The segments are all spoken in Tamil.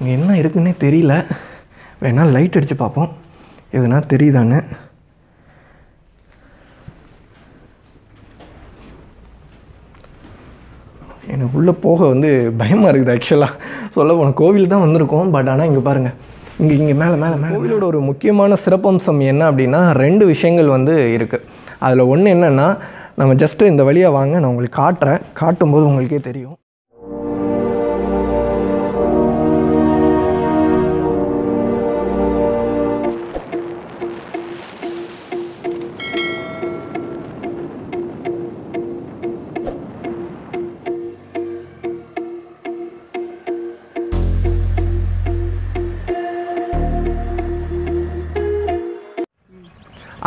இங்கே என்ன இருக்குன்னே தெரியல. வேணால் லைட் அடித்து பார்ப்போம். எதுனா தெரியுதான்னு. எனக்கு உள்ளே போக வந்து பயமாக இருக்குது ஆக்சுவலாக சொல்ல போன கோவில் தான் வந்திருக்கோம் பட் ஆனால் இங்கே பாருங்கள் இங்கே இங்கே மேலே மேலே மேலே. கோவிலோட ஒரு முக்கியமான சிறப்பம்சம் என்ன அப்படின்னா ரெண்டு விஷயங்கள் வந்து இருக்குது அதில் ஒன்று என்னென்னா நம்ம ஜஸ்ட்டு இந்த வழியாக வாங்க நான் உங்களுக்கு காட்டுறேன். காட்டும்போது உங்களுக்கே தெரியும்.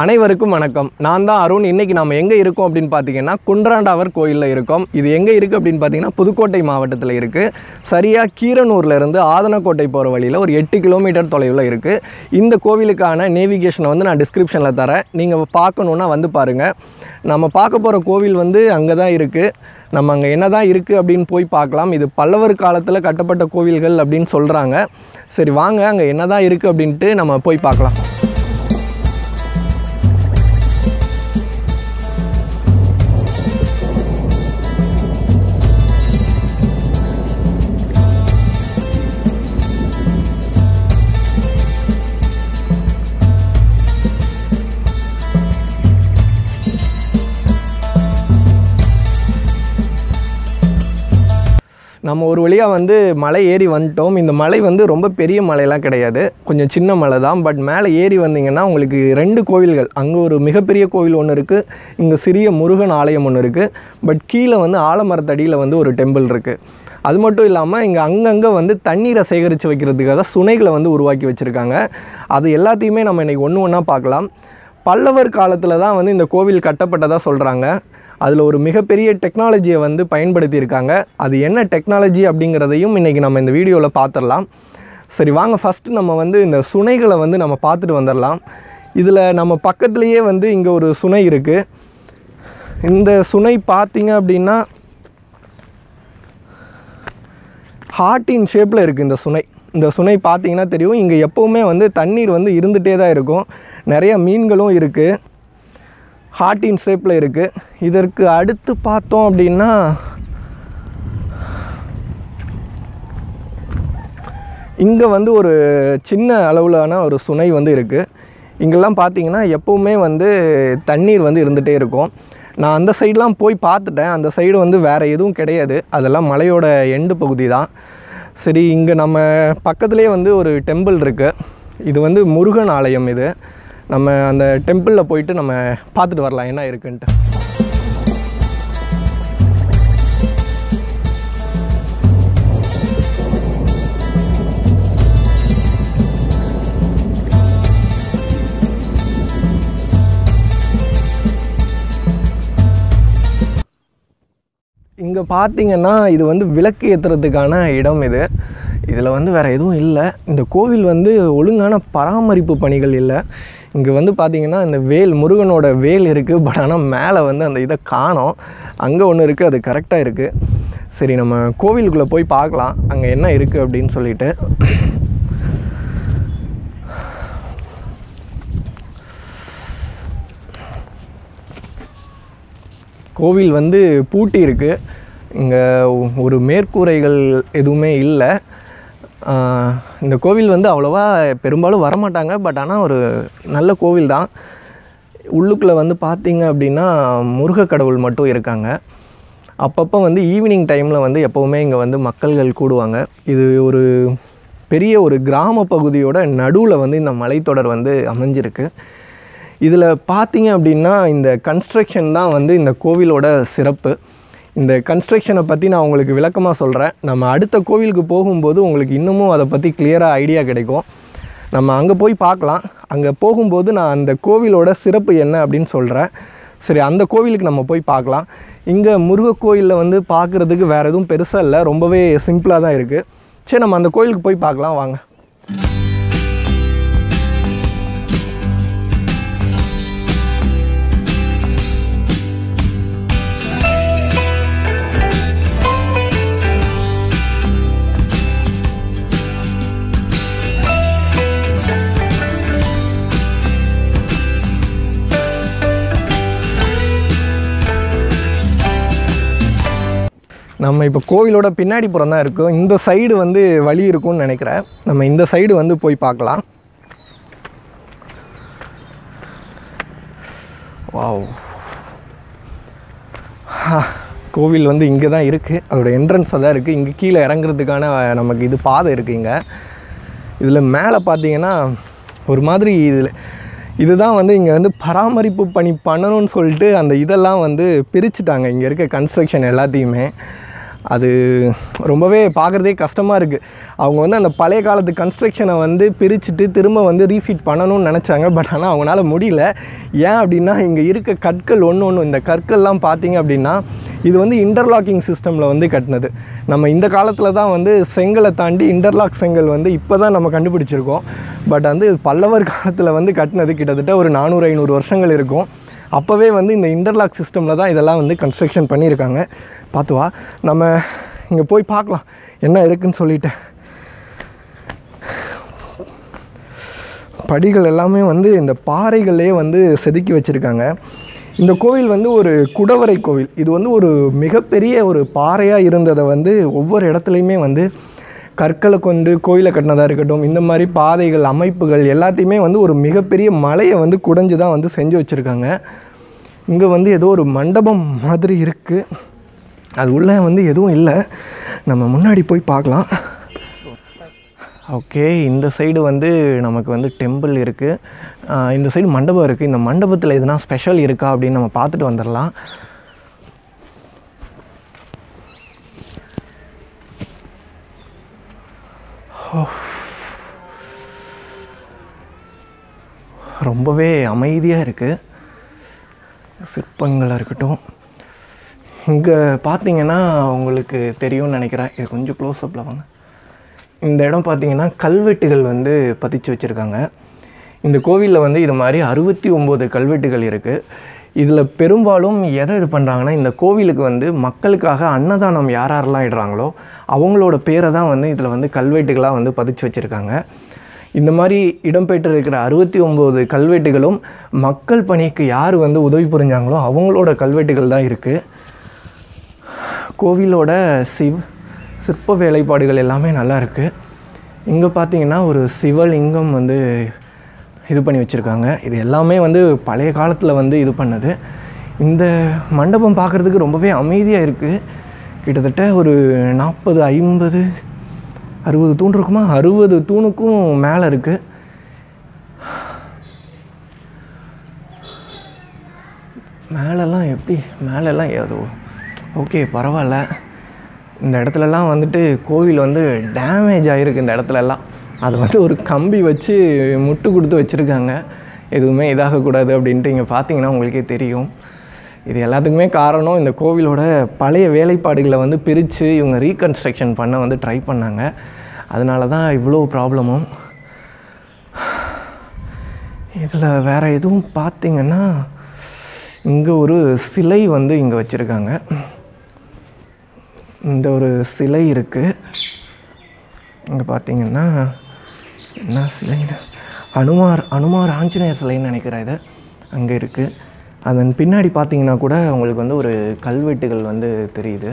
அனைவருக்கும் வணக்கம். நான் தான் அருண். இன்றைக்கி நம்ம எங்கே இருக்கோம் அப்படின்னு பார்த்தீங்கன்னா குன்றாண்டாவர் கோயிலில் இருக்கோம். இது எங்கே இருக்குது அப்படின்னு பார்த்தீங்கன்னா புதுக்கோட்டை மாவட்டத்தில் இருக்குது சரியாக கீரனூர்லேருந்து ஆதனக்கோட்டை போகிற வழியில் ஒரு எட்டு கிலோமீட்டர் தொலைவில் இருக்குது இந்த கோவிலுக்கான நேவிகேஷனை வந்து நான் டிஸ்கிரிப்ஷனில் தரேன். நீங்கள் பார்க்கணுன்னா வந்து பாருங்கள் நம்ம பார்க்க போகிற கோவில் வந்து அங்கே தான் இருக்குது நம்ம அங்கே என்ன தான் இருக்குது அப்படின்னு போய் பார்க்கலாம். இது பல்லவர் காலத்தில் கட்டப்பட்ட கோவில்கள் அப்படின்னு சொல்கிறாங்க சரி வாங்க. அங்கே என்ன தான் இருக்குது அப்படின்ட்டு நம்ம போய் பார்க்கலாம். நம்ம ஒரு வழியாக வந்து மலை ஏறி வந்துட்டோம். இந்த மலை வந்து ரொம்ப பெரிய மலையெல்லாம் கிடையாது. கொஞ்சம் சின்ன மலை தான். பட் மேலே ஏறி வந்தீங்கன்னா உங்களுக்கு ரெண்டு கோவில்கள் அங்கே ஒரு மிகப்பெரிய கோவில் ஒன்று இருக்குது இங்கே சிறிய முருகன் ஆலயம் ஒன்று இருக்குது பட் கீழே வந்து ஆலமரத்தடியில் வந்து ஒரு டெம்பிள் இருக்குது அது மட்டும் இல்லாமல் இங்கே அங்கங்கே வந்து தண்ணீரை சேகரித்து வைக்கிறதுக்காக சுனைகளை வந்து உருவாக்கி வச்சுருக்காங்க. அது எல்லாத்தையுமே நம்ம இன்றைக்கி ஒன்று ஒன்றா பார்க்கலாம். பல்லவர் காலத்தில் தான் வந்து இந்த கோவில் கட்டப்பட்டதாக சொல்கிறாங்க அதில் ஒரு மிகப்பெரிய டெக்னாலஜியை வந்து பயன்படுத்தியிருக்காங்க. அது என்ன டெக்னாலஜி அப்படிங்கிறதையும் இன்றைக்கி நம்ம இந்த வீடியோவில் பார்த்துடலாம் சரி வாங்க ஃபஸ்ட்டு நம்ம வந்து இந்த சுனைகளை வந்து நம்ம பார்த்துட்டு வந்துடலாம் இதில் நம்ம பக்கத்துலேயே வந்து இங்கே ஒரு சுனை இருக்குது இந்த சுனை பார்த்திங்க அப்படின்னா ஹார்ட்டின் ஷேப்பில் இருக்குது இந்த சுனை. இந்த சுனை பார்த்திங்கன்னா தெரியும். இங்கே எப்போவுமே வந்து தண்ணீர் வந்து இருந்துகிட்டே தான் இருக்கும். நிறைய மீன்களும் இருக்குது ஹார்ட்டின் ஷேப்பில் இருக்குது இதற்கு அடுத்து பார்த்தோம் அப்படின்னா இங்கே வந்து ஒரு சின்ன அளவிலான ஒரு சுனை வந்து இருக்குது இங்கெல்லாம் பார்த்தீங்கன்னா எப்போவுமே வந்து தண்ணீர் வந்து இருந்துகிட்டே இருக்கும். நான் அந்த சைடெலாம் போய் பார்த்துட்டேன். அந்த சைடு வந்து வேறு எதுவும் கிடையாது. அதெல்லாம் மலையோட எண்டு பகுதி தான். சரி இங்கே நம்ம பக்கத்துலேயே வந்து ஒரு டெம்பிள் இருக்குது இது வந்து முருகன் ஆலயம் இது. நம்ம அந்த டெம்பிளில் போயிட்டு நம்ம பார்த்துட்டு வரலாம். என்ன இருக்குன்ட்டு. இங்கே பார்த்தீங்கன்னா இது வந்து விளக்கு ஏற்றுறதுக்கான இடம் இது. இதில் வந்து வேறு எதுவும் இல்லை. இந்த கோவில் வந்து ஒழுங்கான பராமரிப்பு பணிகள் இல்லை. இங்கே வந்து பார்த்திங்கன்னா இந்த வேல் முருகனோட வேல் இருக்குது பட் ஆனால் மேலே வந்து அந்த இதை காணோம். அங்கே ஒன்று இருக்குது அது கரெக்டாக இருக்குது சரி நம்ம கோவிலுக்குள்ளே போய் பார்க்கலாம் அங்கே என்ன இருக்குது அப்படின்னு சொல்லிட்டு. கோவில் வந்து பூட்டி இருக்குது இங்கே ஒரு மேற்கூரைகள் எதுவுமே இல்லை. இந்த கோவில் வந்து அவ்வளோவா பெரும்பாலும் வரமாட்டாங்க. பட் ஆனால் ஒரு நல்ல கோவில் தான். உள்ளுக்குள்ளே வந்து பார்த்திங்க அப்படின்னா முருக கடவுள் மட்டும் இருக்காங்க. அப்பப்போ வந்து ஈவினிங் டைமில் வந்து எப்போவுமே இங்கே வந்து மக்கள்கள் கூடுவாங்க. இது ஒரு பெரிய ஒரு கிராம பகுதியோட நடுவில் வந்து இந்த மலைத்தொடர் வந்து அமைஞ்சிருக்கு. இதில் பார்த்திங்க அப்படின்னா இந்த கன்ஸ்ட்ரக்ஷன் தான் வந்து இந்த கோவிலோட சிறப்பு. இந்த கன்ஸ்ட்ரக்ஷனை பற்றி நான் உங்களுக்கு விளக்கமாக சொல்கிறேன் நம்ம அடுத்த கோவிலுக்கு போகும்போது உங்களுக்கு இன்னமும் அதை பற்றி கிளியராக ஐடியா கிடைக்கும். நம்ம அங்கே போய் பார்க்கலாம். அங்கே போகும்போது நான் அந்த கோவிலோட சிறப்பு என்ன அப்படின்னு சொல்கிறேன் சரி அந்த கோவிலுக்கு நம்ம போய் பார்க்கலாம். இங்கே முருகக் கோயிலில் வந்து பார்க்குறதுக்கு வேறு எதுவும் பெருசாக இல்லை. ரொம்பவே சிம்பிளாக தான் இருக்குது சரி நம்ம அந்த கோயிலுக்கு போய் பார்க்கலாம். வாங்க. நம்ம இப்போ கோவிலோட பின்னாடி புறம் தான் இருக்கும் இந்த சைடு வந்து வழி இருக்கும்னு நினைக்கிறேன். நம்ம இந்த சைடு வந்து போய் பார்க்கலாம். வாவ். கோவில் வந்து இங்கே தான் இருக்குது அதோட என்ட்ரன்ஸாக தான் இருக்குது இங்கே கீழே இறங்குறதுக்கான நமக்கு இது பாதை இருக்குது இங்கே. இதில் மேலே பார்த்தீங்கன்னா ஒரு மாதிரி இதில் இதுதான் வந்து இங்கே வந்து பராமரிப்பு பணி பண்ணணும்னு சொல்லிட்டு அந்த இதெல்லாம் வந்து பிரிச்சுட்டாங்க. இங்கே இருக்க கன்ஸ்ட்ரக்ஷன் எல்லாத்தையுமே. அது ரொம்பவே பார்க்குறதே கஷ்டமாக இருக்குது அவங்க வந்து அந்த பழைய காலத்து கன்ஸ்ட்ரக்ஷனை வந்து பிரிச்சுட்டு திரும்ப வந்து ரீஃபிட் பண்ணணும்னு நினச்சாங்க. பட் ஆனால் அவங்களால முடியல. ஏன் அப்படின்னா இங்கே இருக்க கற்கள் ஒன்று ஒன்று இந்த கற்கள்லாம் பார்த்தீங்க அப்படின்னா இது வந்து இன்டர்லாக்கிங் சிஸ்டமில் வந்து கட்டினது. நம்ம இந்த காலத்தில் தான் வந்து செங்கலை தாண்டி இன்டர்லாக் செங்கல் வந்து இப்போ தான் நம்ம கண்டுபிடிச்சிருக்கோம். பட் வந்து பல்லவர் காலத்தில் வந்து கட்டினது கிட்டத்தட்ட ஒரு நானூறு ஐநூறு வருஷங்கள் இருக்கும். அப்போவே வந்து இந்த இன்டர்லாக் சிஸ்டமில் தான் இதெல்லாம் வந்து கன்ஸ்ட்ரக்ஷன் பண்ணியிருக்காங்க. பார்த்து வா நம்ம இங்கே போய் பார்க்கலாம். என்ன இருக்குன்னு சொல்லிட்டு. படிகள் எல்லாமே வந்து இந்த பாறைகளே வந்து செதுக்கி வச்சுருக்காங்க. இந்த கோவில் வந்து ஒரு குடவரை கோவில். இது வந்து ஒரு மிகப்பெரிய ஒரு பாறையாக இருந்ததை வந்து ஒவ்வொரு இடத்துலையுமே வந்து கற்களை கொண்டு கோயிலை கட்டினதாக இருக்கட்டும் இந்த மாதிரி பாதைகள் அமைப்புகள் எல்லாத்தையுமே வந்து ஒரு மிகப்பெரிய மலையை வந்து குடைஞ்சு தான் வந்து செஞ்சு வச்சுருக்காங்க. இங்கே வந்து ஏதோ ஒரு மண்டபம் மாதிரி இருக்குது அது உள்ளே வந்து எதுவும் இல்லை. நம்ம முன்னாடி போய் பார்க்கலாம். ஓகே இந்த சைடு வந்து நமக்கு வந்து டெம்பிள் இருக்குது இந்த சைடு மண்டபம் இருக்குது இந்த மண்டபத்தில் எதுனா ஸ்பெஷல் இருக்கா அப்படின்னு நம்ம பார்த்துட்டு வந்துடலாம். ரொம்பவே அமைதியாக இருக்குது சிற்பங்களாக இருக்கட்டும். இங்கே பார்த்தீங்கன்னா உங்களுக்கு தெரியும்னு நினைக்கிறேன். இது கொஞ்சம் க்ளோஸ்அப்பில் வாங்க. இந்த இடம் பார்த்தீங்கன்னா கல்வெட்டுகள் வந்து பதிச்சு வச்சுருக்காங்க. இந்த கோவிலில் வந்து இது மாதிரி அறுபத்தி ஒம்பது கல்வெட்டுகள் இருக்குது இதில் பெரும்பாலும் எதை இது பண்ணுறாங்கன்னா இந்த கோவிலுக்கு வந்து மக்களுக்காக அன்னதானம் யார் யாரெல்லாம் இடுறாங்களோ அவங்களோட பேரை தான் வந்து இதில் வந்து கல்வெட்டுகளாக வந்து பதிச்சு வச்சுருக்காங்க. இந்த மாதிரி இடம்பெற்றிருக்கிற அறுபத்தி ஒம்பது கல்வெட்டுகளும் மக்கள் பணிக்கு யார் வந்து உதவி புரிஞ்சாங்களோ அவங்களோட கல்வெட்டுகள் தான் இருக்குது கோவிலோட சிவ் சிற்ப வேலைப்பாடுகள் எல்லாமே நல்லா இருக்குது இங்கே பார்த்தீங்கன்னா ஒரு சிவலிங்கம் வந்து இது பண்ணி வச்சுருக்காங்க. இது எல்லாமே வந்து பழைய காலத்தில் வந்து இது பண்ணது. இந்த மண்டபம் பார்க்குறதுக்கு ரொம்பவே அமைதியாக இருக்குது கிட்டத்தட்ட ஒரு நாற்பது ஐம்பது அறுபது தூண் இருக்குமா? அறுபது தூணுக்கும் மேலே இருக்குது மேலெல்லாம் எப்படி? மேலெல்லாம் ஏதோ ஓகே பரவாயில்ல. இந்த இடத்துலலாம் வந்துட்டு கோவில் வந்து டேமேஜ் ஆகிருக்கு இந்த இடத்துலலாம். அது வந்து ஒரு கம்பி வச்சு முட்டு கொடுத்து வச்சுருக்காங்க. எதுவுமே இதாகக்கூடாது அப்படின்ட்டு இங்கே பார்த்தீங்கன்னா உங்களுக்கே தெரியும். இது எல்லாத்துக்குமே காரணம் இந்த கோவிலோட பழைய வேலைப்பாடுகளை வந்து பிரித்து இவங்க ரீகன்ஸ்ட்ரக்ஷன் பண்ண வந்து ட்ரை பண்ணாங்க. அதனால தான் இவ்வளோ ப்ராப்ளமும் இதில் வேறு எதுவும் பார்த்தீங்கன்னா இங்கே ஒரு சிலை வந்து இங்கே வச்சுருக்காங்க. இந்த ஒரு சிலை இருக்குது இங்கே பார்த்தீங்கன்னா என்ன சிலை இது? அனுமார் அனுமார் ஆஞ்சநேயர் சிலைன்னு நினைக்கிறேன் இது. அங்கே இருக்குது அதன் பின்னாடி பார்த்தீங்கன்னா கூட உங்களுக்கு வந்து ஒரு கல்வெட்டுகள் வந்து தெரியுது.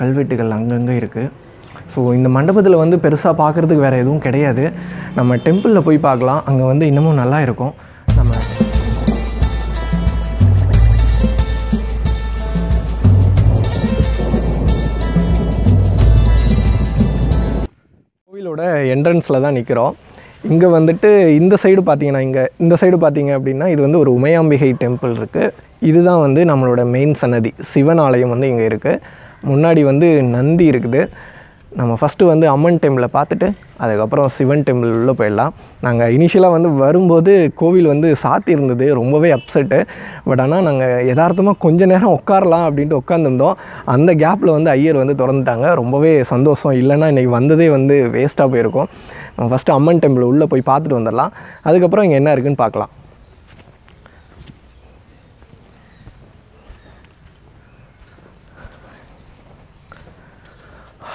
கல்வெட்டுகள் அங்கங்கே இருக்குது ஸோ இந்த மண்டபத்தில் வந்து பெருசாக பார்க்குறதுக்கு வேறு எதுவும் கிடையாது. நம்ம டெம்பிளில் போய் பார்க்கலாம். அங்கே வந்து இன்னமும் நல்லா இருக்கும். நம்ம என்ட்ரன்ஸில் தான் நிற்கிறோம் இங்கே வந்துட்டு இந்த சைடு பார்த்தீங்கன்னா இங்கே இந்த சைடு பார்த்தீங்க அப்படின்னா இது வந்து ஒரு உமையாம்பிகை டெம்பிள் இருக்குது இதுதான் வந்து நம்மளோட மெயின் சன்னதி. சிவன் ஆலயம் வந்து இங்கே இருக்குது முன்னாடி வந்து நந்தி இருக்குது. நம்ம ஃபஸ்ட்டு வந்து அம்மன் டெம்பிளை பார்த்துட்டு அதுக்கப்புறம் சிவன் டெம்பிள் உள்ளே போயிடலாம். நாங்கள் இனிஷியலாக வந்து வரும்போது கோவில் வந்து சாத்தி இருந்தது ரொம்பவே அப்செட்டு பட் ஆனால் நாங்கள் யதார்த்தமாக கொஞ்ச நேரம் உட்காரலாம் அப்படின்ட்டு உட்காந்துருந்தோம் அந்த கேப்பில் வந்து ஐயர் வந்து திறந்துட்டாங்க. ரொம்பவே சந்தோஷம். இல்லைன்னா இன்றைக்கி வந்ததே வந்து வேஸ்ட்டாக போயிருக்கும். நம்ம ஃபஸ்ட்டு அம்மன் டெம்பிள் உள்ளே போய் பார்த்துட்டு வந்துடலாம். அதுக்கப்புறம் இங்கே என்ன இருக்குன்னு பார்க்கலாம்.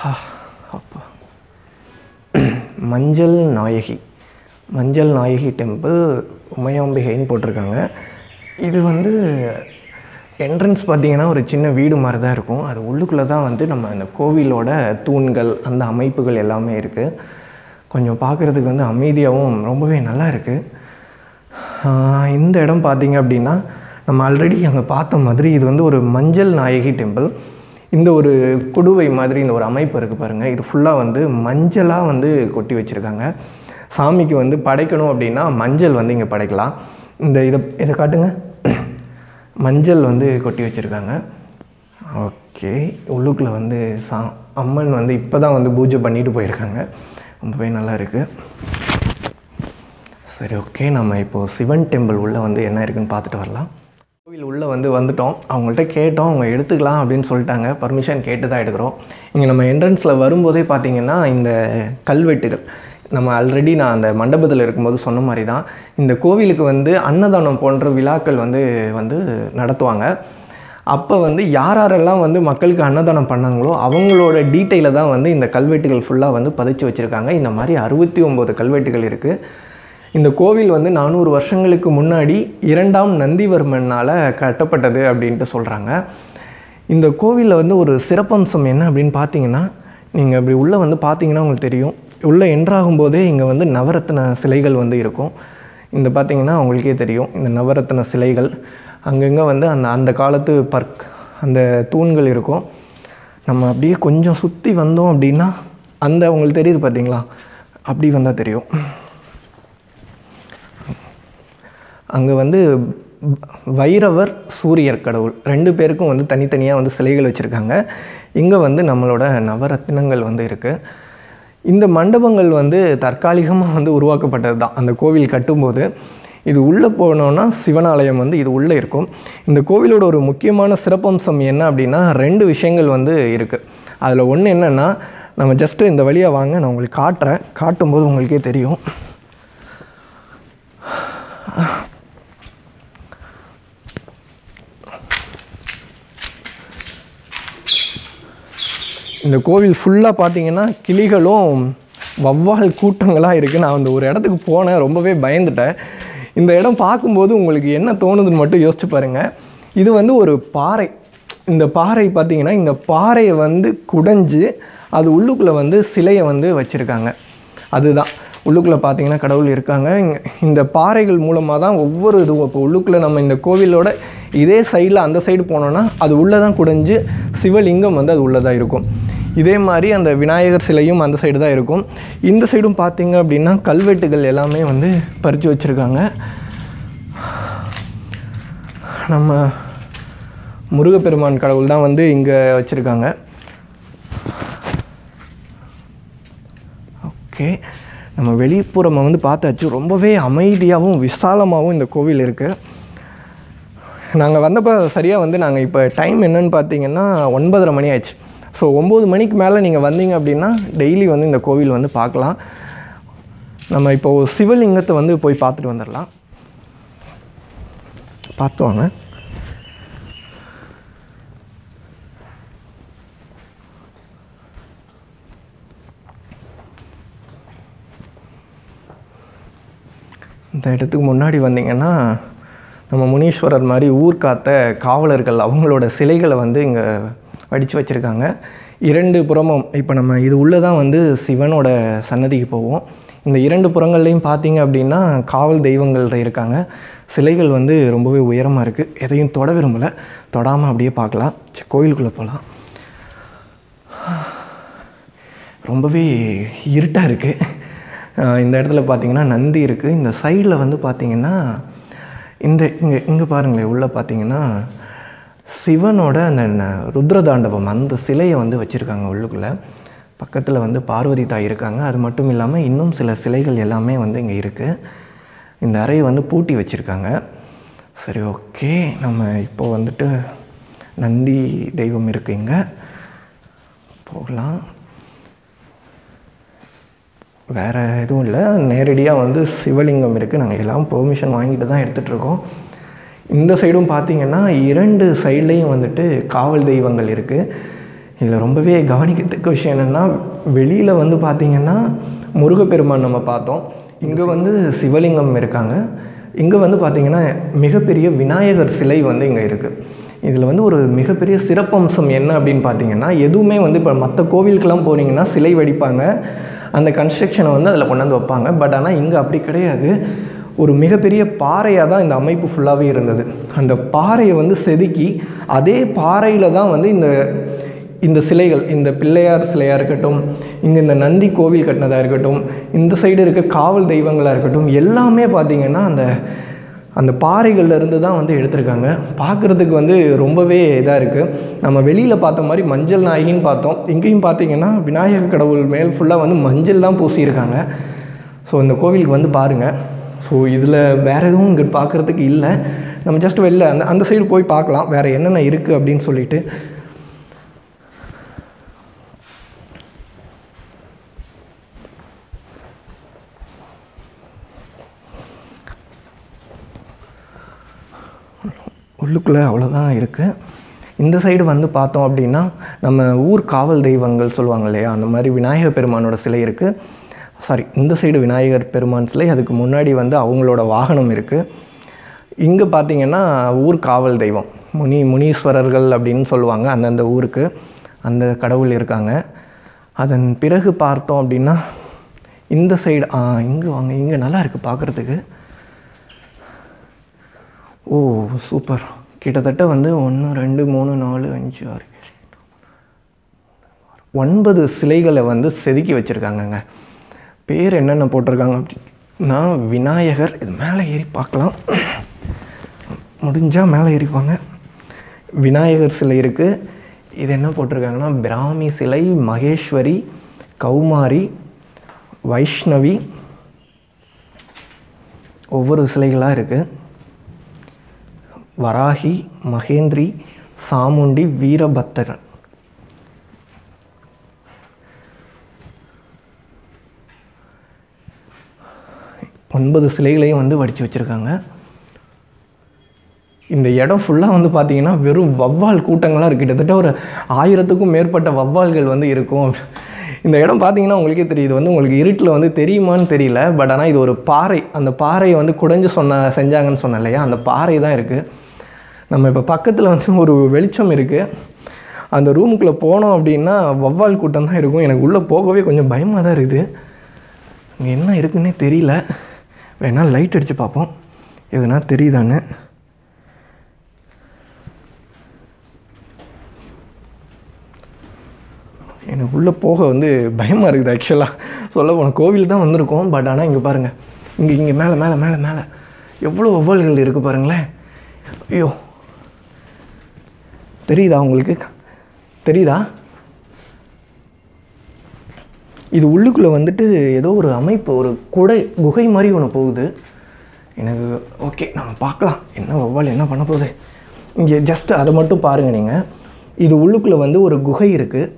அப்பா மஞ்சள் நாயகி. மஞ்சள் நாயகி டெம்பிள் உமையாம்பிகைன்னு போட்டிருக்காங்க. இது வந்து என்ட்ரன்ஸ் பார்த்தீங்கன்னா ஒரு சின்ன வீடு மாதிரி தான் இருக்கும். அது உள்ளுக்குள்ளே தான் வந்து நம்ம அந்த கோவிலோட தூண்கள் அந்த அமைப்புகள் எல்லாமே இருக்குது கொஞ்சம் பார்க்குறதுக்கு வந்து அமைதியாகவும் ரொம்பவே நல்லா இருக்குது இந்த இடம் பார்த்தீங்க அப்படின்னா நம்ம ஆல்ரெடி அங்கே பார்த்த மாதிரி இது வந்து ஒரு மஞ்சள் நாயகி டெம்பிள் இந்த ஒரு குடுவை மாதிரி இந்த ஒரு அமைப்பு இருக்குது பாருங்கள் இது ஃபுல்லாக வந்து மஞ்சளாக வந்து கொட்டி வச்சுருக்காங்க. சாமிக்கு வந்து படைக்கணும் அப்படின்னா மஞ்சள் வந்து இங்கே படைக்கலாம். இந்த இதை இதை காட்டுங்க. மஞ்சள் வந்து கொட்டி வச்சுருக்காங்க. ஓகே. உள்ளுக்குள்ளே வந்து சா அம்மன் வந்து இப்போ தான் வந்து பூஜை பண்ணிட்டு போயிருக்காங்க. ரொம்பவே நல்லா இருக்குது சரி ஓகே. நம்ம இப்போது சிவன் டெம்பிள் உள்ளே வந்து என்ன இருக்குதுன்னு பார்த்துட்டு வரலாம். கோவில் உள்ளே வந்து வந்துட்டோம். அவங்கள்ட்ட கேட்டோம். அவங்க எடுத்துக்கலாம் அப்படின்னு சொல்லிட்டாங்க. பர்மிஷன் கேட்டு தான் எடுக்கிறோம். இங்கே நம்ம என்ட்ரன்ஸில் வரும்போதே பார்த்தீங்கன்னா இந்த கல்வெட்டுகள். நம்ம ஆல்ரெடி நான் அந்த மண்டபத்தில் இருக்கும்போது சொன்ன மாதிரி தான் இந்த கோவிலுக்கு வந்து அன்னதானம் போன்ற விழாக்கள் வந்து வந்து நடத்துவாங்க. அப்போ வந்து யார் யாரெல்லாம் வந்து மக்களுக்கு அன்னதானம் பண்ணாங்களோ அவங்களோட டீட்டெயிலை தான் வந்து இந்த கல்வெட்டுகள் ஃபுல்லாக வந்து பதிச்சு வச்சுருக்காங்க. இந்த மாதிரி அறுபத்தி ஒம்பது கல்வெட்டுகள் இருக்குது இந்த கோவில் வந்து நானூறு வருஷங்களுக்கு முன்னாடி இரண்டாம் நந்திவர்மனால் கட்டப்பட்டது அப்படின்ட்டு சொல்கிறாங்க இந்த கோவிலில் வந்து ஒரு சிறப்பம்சம் என்ன அப்படின்னு பார்த்தீங்கன்னா நீங்கள் இப்படி உள்ளே வந்து பார்த்தீங்கன்னா உங்களுக்கு தெரியும். உள்ளே என்ட்ராகும் போதே இங்கே வந்து நவரத்ன சிலைகள் வந்து இருக்கும். இந்த பார்த்தீங்கன்னா உங்களுக்கே தெரியும் இந்த நவரத்ன சிலைகள். அங்கங்கே வந்து அந்த அந்த காலத்து பர்க் அந்த தூண்கள் இருக்கும். நம்ம அப்படியே கொஞ்சம் சுற்றி வந்தோம் அப்படின்னா அந்த உங்களுக்கு தெரியுது பார்த்தீங்களா அப்படி வந்தால் தெரியும். அங்கே வந்து வைரவர் சூரியர் கடவுள் ரெண்டு பேருக்கும் வந்து தனித்தனியாக வந்து சிலைகள் வச்சுருக்காங்க. இங்கே வந்து நம்மளோட நவரத்தினங்கள் வந்து இருக்குது இந்த மண்டபங்கள் வந்து தற்காலிகமாக வந்து உருவாக்கப்பட்டது தான் அந்த கோவில் கட்டும்போது இது உள்ளே போனோன்னா சிவனாலயம் வந்து இது உள்ளே இருக்கும். இந்த கோவிலோட ஒரு முக்கியமான சிறப்பம்சம் என்ன அப்படின்னா ரெண்டு விஷயங்கள் வந்து இருக்குது அதில் ஒன்று என்னென்னா நம்ம ஜஸ்ட்டு இந்த வழியாக வாங்க நான் உங்களுக்கு காட்டுறேன். காட்டும்போது உங்களுக்கே தெரியும். இந்த கோவில் ஃபுல்லாக பார்த்தீங்கன்னா கிளிகளும் வவ்வால் கூட்டங்களாக இருக்குது நான் அந்த ஒரு இடத்துக்கு போனேன் ரொம்பவே பயந்துட்டேன். இந்த இடம் பார்க்கும்போது உங்களுக்கு என்ன தோணுதுன்னு மட்டும் யோசிச்சு பாருங்கள் இது வந்து ஒரு பாறை. இந்த பாறை பார்த்தீங்கன்னா இந்த பாறையை வந்து குடைஞ்சு அது உள்ளுக்குள்ளே வந்து சிலையை வந்து வச்சுருக்காங்க. அதுதான். உள்ளுக்குள்ளே பார்த்தீங்கன்னா கடவுள் இருக்காங்க. இந்த பாறைகள் மூலமாக தான் ஒவ்வொரு இதுவும் இப்போ உள்ளுக்குள்ளே நம்ம இந்த கோவிலோட இதே சைடில் அந்த சைடு போனோன்னா அது உள்ளே தான் குடைஞ்சு சிவலிங்கம் வந்து அது உள்ளே தான் இருக்கும். இதே மாதிரி அந்த விநாயகர் சிலையும் அந்த சைடு தான் இருக்கும். இந்த சைடும் பார்த்தீங்க அப்படின்னா கல்வெட்டுகள் எல்லாமே வந்து பறித்து வச்சுருக்காங்க. நம்ம முருகப்பெருமான் கடவுள் தான் வந்து இங்கே வச்சுருக்காங்க. ஓகே. நம்ம வெளிப்புறமாக வந்து பார்த்தாச்சு. ரொம்பவே அமைதியாகவும் விசாலமாகவும் இந்த கோவில் இருக்குது நாங்கள் வந்தப்போ சரியாக வந்து நாங்கள் இப்போ டைம் என்னன்னு பார்த்தீங்கன்னா ஒன்பதரை மணி ஆயிடுச்சு. ஸோ ஒம்பது மணிக்கு மேலே நீங்கள் வந்தீங்க அப்படின்னா டெய்லி வந்து இந்த கோவில் வந்து பார்க்கலாம். நம்ம இப்போது சிவலிங்கத்தை வந்து போய் பார்த்துட்டு வந்துடலாம் பார்த்து வாங்க. இந்த இடத்துக்கு முன்னாடி வந்தீங்கன்னா நம்ம முனீஸ்வரர் மாதிரி ஊர்காத்த காவலர்கள் அவங்களோட சிலைகளை வந்து இங்கே வடித்து வச்சுருக்காங்க. இரண்டு புறமும் இப்போ நம்ம இது உள்ளே தான் வந்து சிவனோட சன்னதிக்கு போவோம். இந்த இரண்டு புறங்கள்லையும் பார்த்தீங்க அப்படின்னா காவல் தெய்வங்கள் இருக்காங்க. சிலைகள் வந்து ரொம்பவே உயரமாக இருக்குது எதையும் தொட விரும்பலை. தொடாமல் அப்படியே பார்க்கலாம் சரி கோயிலுக்குள்ளே போகலாம் ரொம்பவே இருட்டாக இருக்குது இந்த இடத்துல பார்த்தீங்கன்னா நந்தி இருக்குது இந்த சைடில் வந்து பார்த்திங்கன்னா இந்த இங்கே இங்கே பாருங்களேன் உள்ளே பார்த்தீங்கன்னா சிவனோட அந்த ந- ருத்ரதாண்டவம் அந்த சிலையை வந்து வச்சுருக்காங்க உள்ளுக்குள்ளே. பக்கத்தில் வந்து பார்வதி தாய் இருக்காங்க. அது மட்டும் இல்லாமல் இன்னும் சில சிலைகள் எல்லாமே வந்து இங்கே இருக்குது இந்த அறையை வந்து பூட்டி வச்சுருக்காங்க. சரி ஓகே. நம்ம இப்போ வந்துட்டு நந்தி தெய்வம் இருக்கு இங்கே. போகலாம். வேறு எதுவும் இல்லை. நேரடியாக வந்து சிவலிங்கம் இருக்குது நாங்கள் எல்லாம் பெர்மிஷன் வாங்கிட்டு தான் எடுத்துகிட்ருக்கோம் இந்த சைடும் பார்த்தீங்கன்னா இரண்டு சைட்லேயும் வந்துட்டு காவல் தெய்வங்கள் இருக்குது இதில் ரொம்பவே கவனிக்கத்தக்க விஷயம் என்னென்னா வெளியில் வந்து பார்த்தீங்கன்னா முருகப்பெருமான் நம்ம பார்த்தோம். இங்கே வந்து சிவலிங்கம் இருக்காங்க. இங்கே வந்து பார்த்தீங்கன்னா மிகப்பெரிய விநாயகர் சிலை வந்து இங்கே இருக்குது இதில் வந்து ஒரு மிகப்பெரிய சிறப்பம்சம் என்ன அப்படின்னு பார்த்தீங்கன்னா எதுவுமே வந்து இப்போ மற்ற கோவிலுக்கெல்லாம் போனீங்கன்னா சிலை வடிப்பாங்க. அந்த கன்ஸ்ட்ரக்ஷனை வந்து அதில் கொண்டாந்து வைப்பாங்க. பட் ஆனால் இங்கே அப்படி கிடையாது. ஒரு மிகப்பெரிய பாறையாக தான் இந்த அமைப்பு ஃபுல்லாகவே இருந்தது. அந்த பாறையை வந்து செதுக்கி அதே பாறையில் தான் வந்து இந்த இந்த சிலைகள் இந்த பிள்ளையார் சிலையாக இருக்கட்டும் இங்கே இந்த நந்தி கோவில் கட்டினதாக இருக்கட்டும் இந்த சைடு இருக்க காவல் தெய்வங்களாக இருக்கட்டும் எல்லாமே பார்த்திங்கன்னா அந்த அந்த பாறைகள்ல இருந்து தான் வந்து எடுத்திருக்காங்க. பார்க்குறதுக்கு வந்து ரொம்பவே இதாக இருக்குது நம்ம வெளியில் பார்த்த மாதிரி மஞ்சள் நாயகின்னு பார்த்தோம். இங்கேயும் பார்த்தீங்கன்னா விநாயகர் கடவுள் மேல் ஃபுல்லாக வந்து மஞ்சள் தான் பூசியிருக்காங்க. ஸோ இந்த கோவிலுக்கு வந்து பாருங்கள் ஸோ இதில் வேறு எதுவும் இங்கே பார்க்குறதுக்கு இல்லை. நம்ம ஜஸ்ட் வெளில அந்த அந்த சைடு போய் பார்க்கலாம். வேறு என்னென்ன இருக்குது அப்படின்னு சொல்லிட்டு. உள்ளுக்குள்ளே அவ்வளோதான் இருக்குது இந்த சைடு வந்து பார்த்தோம் அப்படின்னா நம்ம ஊர் காவல் தெய்வங்கள் சொல்லுவாங்க இல்லையா? அந்த மாதிரி விநாயகர் பெருமானோட சிலை இருக்குது சாரி இந்த சைடு விநாயகர் பெருமான் சிலை அதுக்கு முன்னாடி வந்து அவங்களோட வாகனம் இருக்குது இங்கே பார்த்தீங்கன்னா ஊர் காவல் தெய்வம். முனி முனீஸ்வரர்கள் அப்படின்னு சொல்லுவாங்க அந்தந்த ஊருக்கு. அந்த கடவுள் இருக்காங்க. அதன் பிறகு பார்த்தோம் அப்படின்னா இந்த சைடு ஆ இங்கே வாங்க இங்கே நல்லா இருக்குது பார்க்குறதுக்கு ஓ சூப்பர் கிட்டத்தட்ட வந்து ஒன்று ரெண்டு மூணு நாலு அஞ்சு ஆறு ஒன்பது சிலைகளை வந்து செதுக்கி வச்சுருக்காங்கங்க. பேர் என்னென்ன போட்டிருக்காங்க அப்படின்னா விநாயகர் இது மேலே ஏறி பார்க்கலாம். முடிஞ்சால் மேலே ஏறிப்பாங்க விநாயகர் சிலை இருக்குது இது என்ன போட்டிருக்காங்கன்னா பிராமி சிலை மகேஸ்வரி கௌமாரி வைஷ்ணவி ஒவ்வொரு சிலைகளாக இருக்குது வராகி மகேந்திரி சாமுண்டி வீரபத்திரன். ஒன்பது சிலைகளையும் வந்து வடித்து வச்சுருக்காங்க. இந்த இடம் ஃபுல்லாக வந்து பார்த்தீங்கன்னா வெறும் வவ்வால் கூட்டங்களாக இருக்குது கிட்டத்தட்ட ஒரு ஆயிரத்துக்கும் மேற்பட்ட வவ்வால்கள் வந்து இருக்கும். இந்த இடம் பார்த்தீங்கன்னா உங்களுக்கே தெரியுது வந்து உங்களுக்கு இருட்டில் வந்து தெரியுமான்னு தெரியல. பட் ஆனால் இது ஒரு பாறை. அந்த பாறையை வந்து குடைஞ்சு சொன்ன செஞ்சாங்கன்னு சொன்ன இல்லையா? அந்த பாறை தான் இருக்குது நம்ம இப்போ பக்கத்தில் வந்து ஒரு வெளிச்சம் இருக்குது அந்த ரூமுக்குள்ளே போனோம் அப்படின்னா வவ்வால் கூட்டம் தான் இருக்கும். எனக்கு உள்ளே போகவே கொஞ்சம் பயமாக தான் இருக்குது. என்ன இருக்குன்னே தெரியல. வேணால் லைட் அடித்து பார்ப்போம். எதுனா தெரியுதான்னு. எனக்கு உள்ளே போக வந்து பயமாக இருக்குது ஆக்சுவலாக சொல்ல போன கோவில் தான் வந்திருக்கோம் பட் ஆனால் இங்கே பாருங்கள் இங்கே இங்கே மேலே மேலே மேலே மேலே. எவ்வளோ ஒவ்வொல்கள் இருக்குது பாருங்களேன். ஐயோ. தெரியுதா உங்களுக்கு? தெரியுதா? இது உள்ளுக்குள்ளே வந்துட்டு ஏதோ ஒரு அமைப்பு ஒரு குடை குகை மாதிரி ஒன்று போகுது. எனக்கு ஓகே நம்ம பார்க்கலாம். என்ன வௌவால் என்ன பண்ண போகுது? இங்கே ஜஸ்ட் அதை மட்டும் பாருங்கள் நீங்கள் இது உள்ளுக்குள்ளே வந்து ஒரு குகை இருக்குது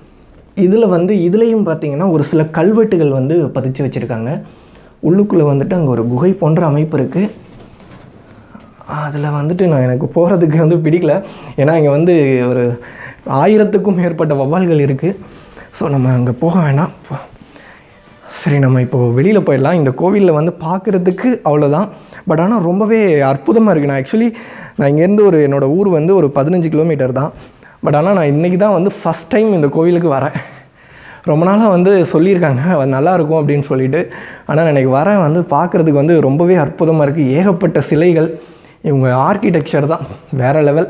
இதில் வந்து இதுலேயும் பார்த்தீங்கன்னா ஒரு சில கல்வெட்டுகள் வந்து பதிச்சு வச்சுருக்காங்க. உள்ளுக்குள்ளே வந்துட்டு அங்கே ஒரு குகை போன்ற அமைப்பு இருக்குது அதில் வந்துட்டு நான் எனக்கு போகிறதுக்கு வந்து பிடிக்கல. ஏன்னா இங்கே வந்து ஒரு ஆயிரத்துக்கும் மேற்பட்ட வவ்வால்கள் இருக்குது ஸோ நம்ம அங்கே போக வேணாம். போ- சரி நம்ம இப்போது வெளியில் போயிடலாம். இந்த கோவிலில் வந்து பார்க்குறதுக்கு அவ்வளோதான் பட் ஆனால் ரொம்பவே அற்புதமாக இருக்குது நான் ஆக்சுவலி நான் இங்கேருந்து ஒரு என்னோடய ஊர் வந்து ஒரு பதினஞ்சு கிலோமீட்டர் தான். பட் ஆனால் நான் இன்றைக்கி தான் வந்து ஃபஸ்ட் டைம் இந்த கோவிலுக்கு வரேன். ரொம்ப நாளாக வந்து சொல்லியிருக்காங்க அது அப்படின்னு சொல்லிட்டு. ஆனால் எனக்கு வரேன் வந்து பார்க்குறதுக்கு வந்து ரொம்பவே அற்புதமாக இருக்குது ஏகப்பட்ட சிலைகள். இவங்க ஆர்கிடெக்சர் தான். வேறு லெவல்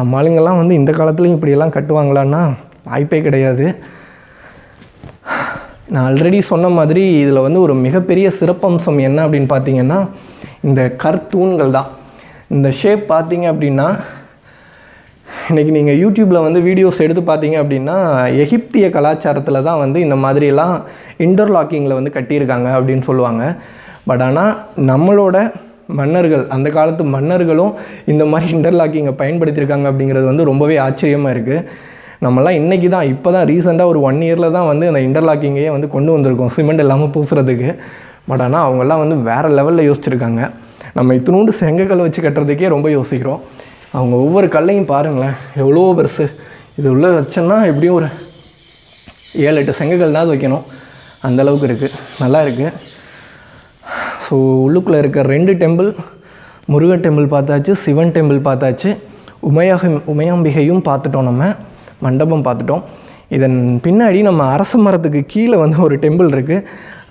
நம்ம ஆளுங்கெல்லாம் வந்து இந்த காலத்துலேயும் இப்படியெல்லாம் கட்டுவாங்களான்னா வாய்ப்பே கிடையாது. நான் ஆல்ரெடி சொன்ன மாதிரி இதில் வந்து ஒரு மிகப்பெரிய சிறப்பம்சம் என்ன அப்படின்னு பார்த்தீங்கன்னா இந்த கற்தூண்கள் தான். இந்த ஷேப் பார்த்தீங்க அப்படின்னா இன்றைக்கி நீங்கள் யூடியூப்பில் வந்து வீடியோஸ் எடுத்து பார்த்தீங்க அப்படின்னா எகிப்திய கலாச்சாரத்தில் தான் வந்து இந்த மாதிரிலாம் இன்டர்லாக்கிங்கில் வந்து கட்டியிருக்காங்க அப்படின்னு சொல்லுவாங்க. பட் ஆனால் நம்மளோட மன்னர்கள் அந்த காலத்து மன்னர்களும் இந்த மாதிரி இன்டர்லாக்கிங்கை பயன்படுத்தியிருக்காங்க அப்படிங்கிறது வந்து ரொம்பவே ஆச்சரியமாக இருக்குது நம்மலாம் இன்றைக்கி தான் இப்போ தான் ரீசெண்டாக ஒரு ஒன் இயரில் தான் வந்து அந்த இன்டர்லாக்கிங்கையே வந்து கொண்டு வந்திருக்கோம். சிமெண்ட் இல்லாமல் பூசுறதுக்கு. பட் ஆனால் அவங்கெல்லாம் வந்து வேறு லெவலில் யோசிச்சிருக்காங்க. நம்ம இத்தினூண்டு செங்கக்கல் வச்சு கட்டுறதுக்கே ரொம்ப யோசிக்கிறோம். அவங்க ஒவ்வொரு கல்லையும் பாருங்களேன் எவ்வளோ பெருசு. இது உள்ள வச்சோன்னா எப்படியும் ஒரு ஏழு எட்டு செங்கக்கல் தான் வைக்கணும். அந்தளவுக்கு இருக்குது நல்லா இருக்குது ஸோ உள்ளுக்குள்ளே இருக்க ரெண்டு டெம்பிள் முருகன் டெம்பிள் பார்த்தாச்சு சிவன் டெம்பிள் பார்த்தாச்சு. உமையாக உமையாம்பிகையும் பார்த்துட்டோம் நம்ம. மண்டபம் பார்த்துட்டோம். இதன் பின்னாடி நம்ம அரச மரத்துக்கு கீழே வந்து ஒரு டெம்பிள் இருக்குது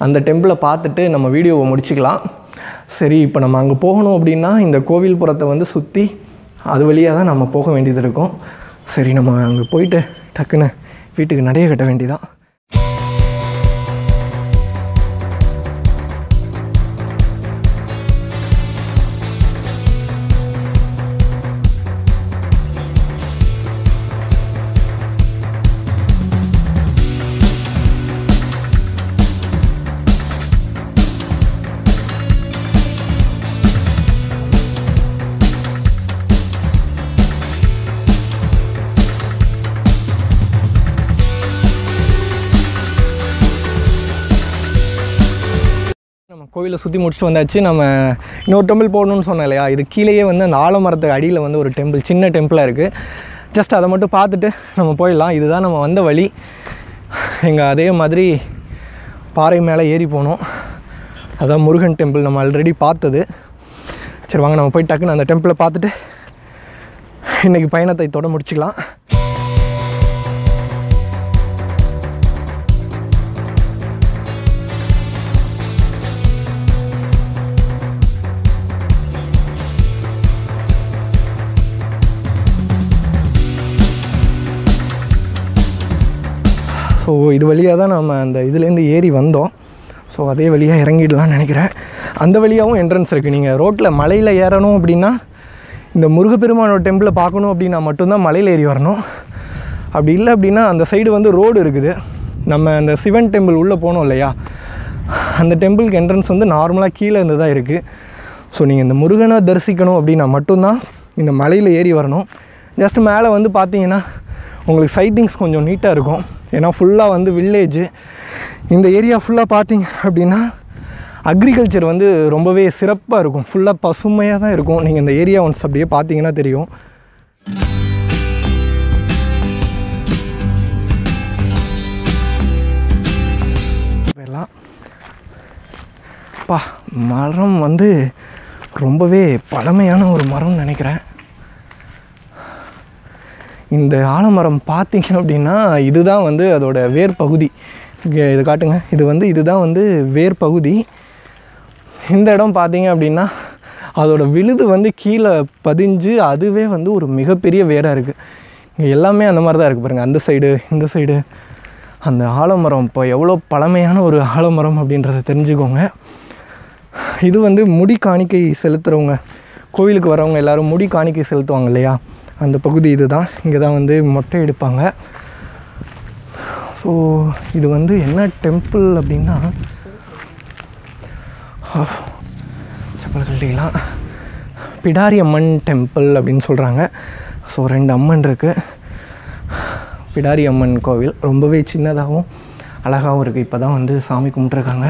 அந்த டெம்பிளை பார்த்துட்டு நம்ம வீடியோவை முடிச்சுக்கலாம். சரி இப்போ நம்ம அங்கே போகணும் அப்படின்னா இந்த கோவில் புறத்தை வந்து சுற்றி அது வழியாக தான் நம்ம போக வேண்டியது இருக்கும். சரி நம்ம அங்கே போயிட்டு டக்குன்னு வீட்டுக்கு நடைய கட்ட வேண்டியதான் கோவிலை சுற்றி முடிச்சுட்டு வந்தாச்சு. நம்ம இன்னொரு டெம்பிள் போகணும்னு சொன்னேன் இல்லையா? இது கீழேயே வந்து அந்த ஆலமரத்துக்கு அடியில் வந்து ஒரு டெம்பிள் சின்ன டெம்பிளாக இருக்குது ஜஸ்ட் அதை மட்டும் பார்த்துட்டு நம்ம போயிடலாம். இதுதான் நம்ம வந்த வழி. எங்கள் அதே மாதிரி பாறை மேலே ஏறி போனோம். அதான் முருகன் டெம்பிள் நம்ம ஆல்ரெடி பார்த்தது. சரி வாங்க நம்ம போய் டக்குன்னு அந்த டெம்பிளை பார்த்துட்டு இன்றைக்கி பயணத்தை தொட முடிச்சுக்கலாம். ஸோ இது வழியாக தான் நம்ம அந்த இதுலேருந்து ஏறி வந்தோம். ஸோ அதே வழியாக இறங்கிடலாம்னு நினைக்கிறேன். அந்த வழியாகவும் என்ட்ரன்ஸ் இருக்குது நீங்கள் ரோட்டில் மலையில் ஏறணும் அப்படின்னா இந்த முருகப்பெருமானோட டெம்பிளை பார்க்கணும் அப்படின்னா மட்டும்தான் மலையில் ஏறி வரணும். அப்படி இல்லை அப்படின்னா அந்த சைடு வந்து ரோடு இருக்குது. நம்ம அந்த சிவன் டெம்பிள் உள்ளே போனோம் இல்லையா? அந்த டெம்பிளுக்கு என்ட்ரன்ஸ் வந்து நார்மலாக கீழே இருந்து தான் இருக்குது ஸோ நீங்கள் இந்த முருகனை தரிசிக்கணும் அப்படின்னா மட்டும்தான் இந்த மலையில் ஏறி வரணும். ஜஸ்ட் மேலே வந்து பார்த்தீங்கன்னா உங்களுக்கு சைட்டிங்ஸ் கொஞ்சம் நீட்டாக இருக்கும். ஏன்னா ஃபுல்லாக வந்து வில்லேஜு இந்த ஏரியா ஃபுல்லாக பார்த்தீங்க அப்படின்னா அக்ரிகல்ச்சர் வந்து ரொம்பவே சிறப்பாக இருக்கும். ஃபுல்லாக பசுமையாக தான் இருக்கும். நீங்கள் இந்த ஏரியா ஒன்ஸ் அப்படியே பார்த்தீங்கன்னா தெரியும். பா மரம் வந்து ரொம்பவே பழமையான ஒரு மரம்னு நினைக்கிறேன். இந்த ஆலமரம் பார்த்தீங்க அப்படின்னா இதுதான் வந்து அதோட வேர் பகுதி இது இதை காட்டுங்க. இது வந்து இதுதான் வந்து வேர் பகுதி இந்த இடம் பார்த்தீங்க அப்படின்னா அதோட விழுது வந்து கீழே பதிஞ்சு அதுவே வந்து ஒரு மிகப்பெரிய வேராக இருக்குது இங்கே எல்லாமே அந்த மாதிரி தான் இருக்குது பாருங்கள் அந்த சைடு இந்த சைடு அந்த ஆலமரம் இப்போ எவ்வளோ பழமையான ஒரு ஆலமரம் அப்படின்றத தெரிஞ்சுக்கோங்க. இது வந்து முடி காணிக்கை செலுத்துகிறவங்க கோவிலுக்கு வரவங்க எல்லாரும் முடி காணிக்கை செலுத்துவாங்க இல்லையா? அந்த பகுதி இதுதான். இங்கே தான் வந்து மொட்டை எடுப்பாங்க ஸோ இது வந்து என்ன டெம்பிள் அப்படின்னா செப்பல் கழட்டிக்கலாம் பிடாரி அம்மன் டெம்பிள் அப்படின்னு சொல்கிறாங்க ஸோ ரெண்டு அம்மன் இருக்குது பிடாரி அம்மன் கோவில் ரொம்பவே சின்னதாகவும் அழகாகவும் இருக்குது இப்போ தான் வந்து சாமி கும்பிட்ருக்காங்க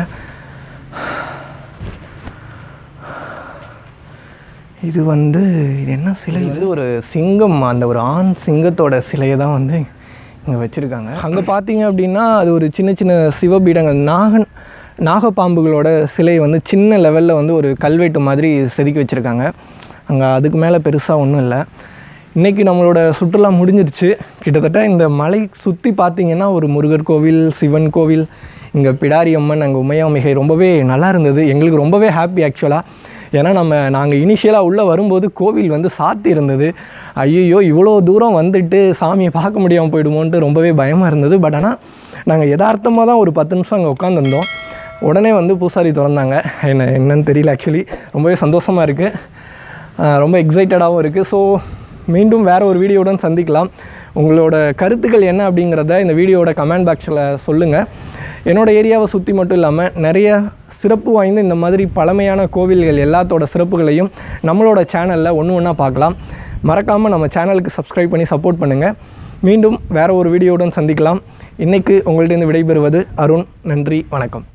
இது வந்து இது என்ன சிலை? இது ஒரு சிங்கம் அந்த ஒரு ஆண் சிங்கத்தோட சிலையை தான் வந்து இங்கே வச்சுருக்காங்க. அங்கே பார்த்தீங்க அப்படின்னா அது ஒரு சின்ன சின்ன சிவபீடங்கள். நாகன் நாகப்பாம்புகளோட சிலை வந்து சின்ன லெவலில் வந்து ஒரு கல்வெட்டு மாதிரி செதுக்கி வச்சுருக்காங்க. அங்கே அதுக்கு மேலே பெருசாக ஒன்றும் இல்லை. இன்றைக்கி நம்மளோட சுற்றுலா முடிஞ்சிருச்சு. கிட்டத்தட்ட இந்த மலை சுற்றி பார்த்திங்கன்னா ஒரு முருகர் கோவில் சிவன் கோவில் இங்கே பிடாரி அம்மன் அங்கே உமையாமிகை ரொம்பவே நல்லா இருந்தது. எங்களுக்கு ரொம்பவே ஹாப்பி ஆக்சுவலாக ஏன்னா நம்ம நாங்கள் இனிஷியலாக உள்ளே வரும்போது கோவில் வந்து சாத்தி இருந்தது. ஐயோ இவ்வளோ தூரம் வந்துட்டு சாமியை பார்க்க முடியாமல் போயிடுமோன்ட்டு ரொம்பவே பயமாக இருந்தது. பட் ஆனால் நாங்கள் யதார்த்தமாக தான் ஒரு பத்து நிமிஷம் அங்கே உட்காந்துருந்தோம் உடனே வந்து பூசாரி திறந்தாங்க. என்ன என்னன்னு தெரியல ஆக்சுவலி ரொம்பவே சந்தோஷமாக இருக்குது ரொம்ப எக்ஸைட்டடாகவும் இருக்குது ஸோ மீண்டும் வேறு ஒரு வீடியோவுடன் சந்திக்கலாம். உங்களோட கருத்துக்கள் என்ன அப்படிங்கிறத இந்த வீடியோவோட கமெண்ட் பாக்ஸில் சொல்லுங்கள் என்னோடய ஏரியாவை சுற்றி மட்டும் இல்லாமல் நிறைய சிறப்பு வாய்ந்த இந்த மாதிரி பழமையான கோவில்கள் எல்லாத்தோட சிறப்புகளையும் நம்மளோட சேனலில் ஒன்று ஒன்றா பார்க்கலாம். மறக்காமல் நம்ம சேனலுக்கு சப்ஸ்கிரைப் பண்ணி சப்போர்ட் பண்ணுங்கள் மீண்டும் வேறு ஒரு வீடியோவுடன் சந்திக்கலாம். இன்றைக்கு உங்கள்கிட்ட விடைபெறுவது அருண். நன்றி வணக்கம்.